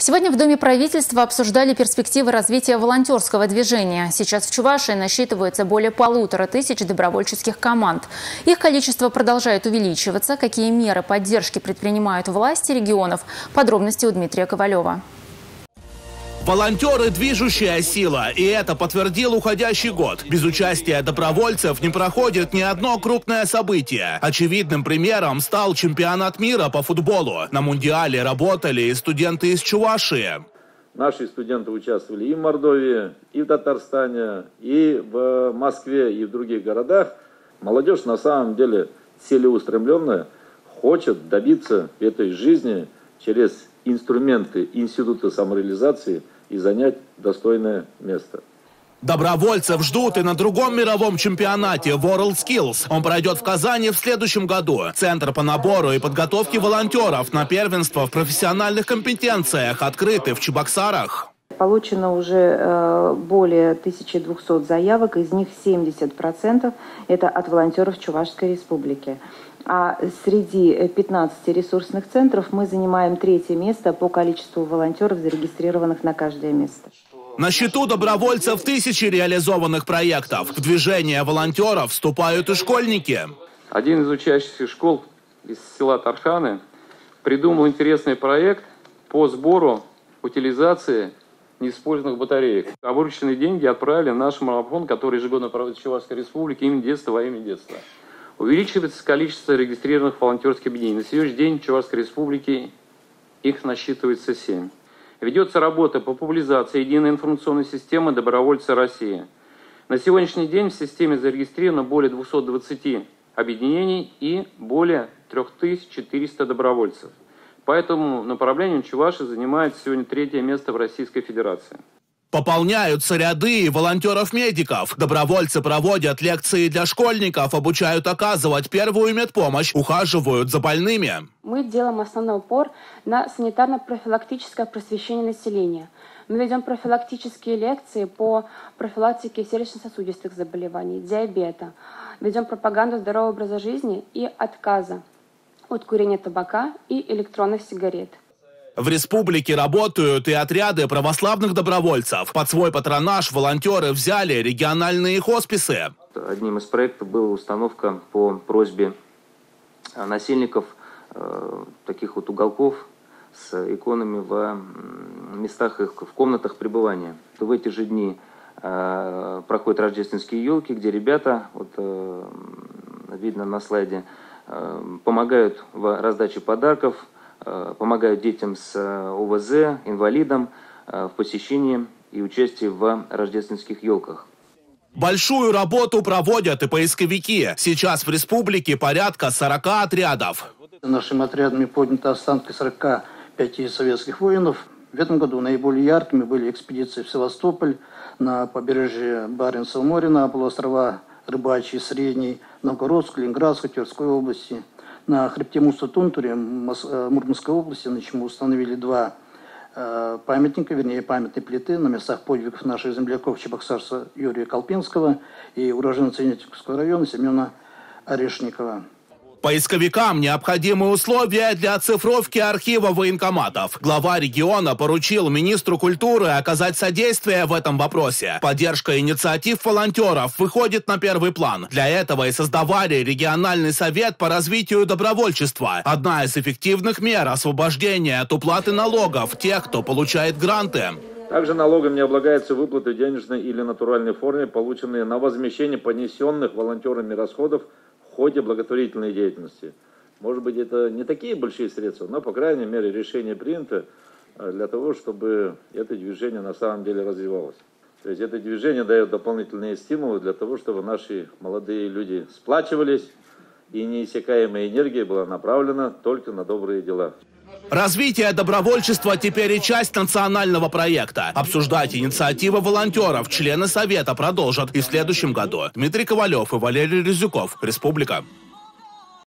Сегодня в Доме правительства обсуждали перспективы развития волонтерского движения. Сейчас в Чувашии насчитывается более полутора тысяч добровольческих команд. Их количество продолжает увеличиваться. Какие меры поддержки предпринимают власти регионов? Подробности у Дмитрия Ковалева. Волонтеры – движущая сила, и это подтвердил уходящий год. Без участия добровольцев не проходит ни одно крупное событие. Очевидным примером стал чемпионат мира по футболу. На Мундиале работали и студенты из Чувашии. Наши студенты участвовали и в Мордовии, и в Татарстане, и в Москве, и в других городах. Молодежь на самом деле целеустремленная, хочет добиться этой жизни через инструменты института самореализации – и занять достойное место. Добровольцев ждут и на другом мировом чемпионате World Skills. Он пройдет в Казани в следующем году. Центр по набору и подготовке волонтеров на первенство в профессиональных компетенциях открыты в Чебоксарах. Получено уже э, более 1200 заявок, из них 70% это от волонтеров Чувашской Республики. А среди 15 ресурсных центров мы занимаем третье место по количеству волонтеров, зарегистрированных на каждое место. На счету добровольцев тысячи реализованных проектов. В движение волонтеров вступают и школьники. Один из учащихся школ из села Тарханы придумал интересный проект по сбору, утилизации неиспользованных батареек. А деньги отправили в наш марафон, который ежегодно проводит Чувашская республика, имя детства во имя детства. Увеличивается количество регистрированных волонтерских объединений. На сегодняшний день в Чувашской республике их насчитывается 7. Ведется работа по популяризации единой информационной системы «Добровольцы России». На сегодняшний день в системе зарегистрировано более 220 объединений и более 3400 добровольцев. По этому направлению Чуваши занимает сегодня третье место в Российской Федерации. Пополняются ряды волонтеров-медиков. Добровольцы проводят лекции для школьников, обучают оказывать первую медпомощь, ухаживают за больными. Мы делаем основной упор на санитарно-профилактическое просвещение населения. Мы ведем профилактические лекции по профилактике сердечно-сосудистых заболеваний, диабета. Ведем пропаганду здорового образа жизни и отказа от курения табака и электронных сигарет. В республике работают и отряды православных добровольцев. Под свой патронаж волонтеры взяли региональные хосписы. Одним из проектов была установка по просьбе насильников э, таких вот уголков с иконами в местах их, в комнатах пребывания. В эти же дни э, проходят рождественские елки, где ребята, вот э, видно на слайде, э, помогают в раздаче подарков, Э, помогают детям с э, ОВЗ, инвалидам э, в посещении и участии в рождественских елках. Большую работу проводят и поисковики. Сейчас в республике порядка 40 отрядов. Нашими отрядами подняты останки 45 советских воинов. В этом году наиболее яркими были экспедиции в Севастополь, на побережье Баренцева моря, на полуострова Рыбачий, Средний, Новгородск, Ленинградской, Тверской области – на хребте Муса-Тунтуре э, Мурманской области значит, мы установили два э, памятника, вернее, памятные плиты на местах подвигов наших земляков Чебоксарца Юрия Колпинского и уроженца Енетинского района Семена Орешникова. Поисковикам необходимы условия для оцифровки архива военкоматов. Глава региона поручил министру культуры оказать содействие в этом вопросе. Поддержка инициатив волонтеров выходит на первый план. Для этого и создавали региональный совет по развитию добровольчества. Одна из эффективных мер освобождения от уплаты налогов тех, кто получает гранты. Также налогом не облагаются выплаты в денежной или натуральной форме, полученные на возмещение понесенных волонтерами расходов ходе благотворительной деятельности. Может быть, это не такие большие средства, но, по крайней мере, решение принято э, для того, чтобы это движение на самом деле развивалось. То есть это движение дает дополнительные стимулы для того, чтобы наши молодые люди сплачивались, и неиссякаемая энергия была направлена только на добрые дела. Развитие добровольчества теперь и часть национального проекта. Обсуждать инициативы волонтеров члены Совета продолжат и в следующем году. Дмитрий Ковалев и Валерий Резюков. Республика.